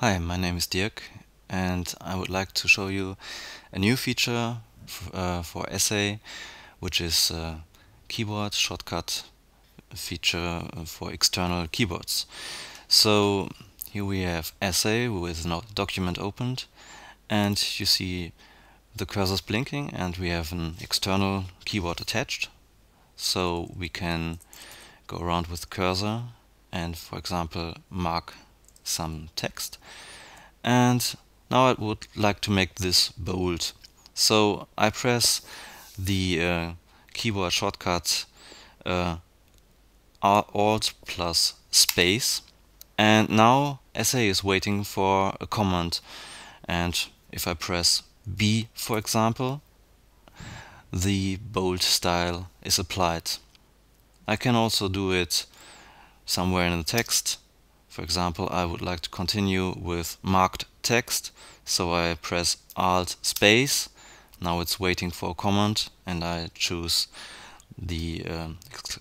Hi, my name is Dirk and I would like to show you a new feature uh, for Essay which is a keyboard shortcut feature for external keyboards. So here we have Essay with no document opened and you see the cursors blinking and we have an external keyboard attached so we can go around with cursor and for example mark some text. And now I would like to make this bold. So I press the uh, keyboard shortcut uh, Alt plus space and now Essay is waiting for a command and if I press B for example the bold style is applied. I can also do it somewhere in the text for example, I would like to continue with marked text, so I press Alt space. Now it's waiting for a command and I choose the uh,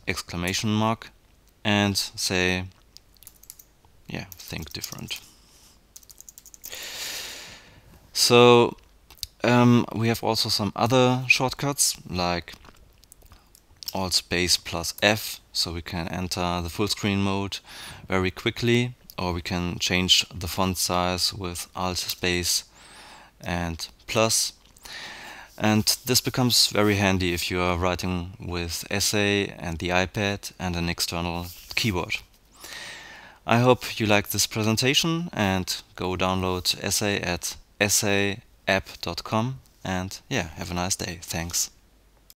exclamation mark and say, yeah, think different. So um, we have also some other shortcuts like Alt space plus F so we can enter the full screen mode very quickly or we can change the font size with Alt space and plus and this becomes very handy if you are writing with Essay and the iPad and an external keyboard. I hope you like this presentation and go download Essay at essayapp.com and yeah, have a nice day. Thanks.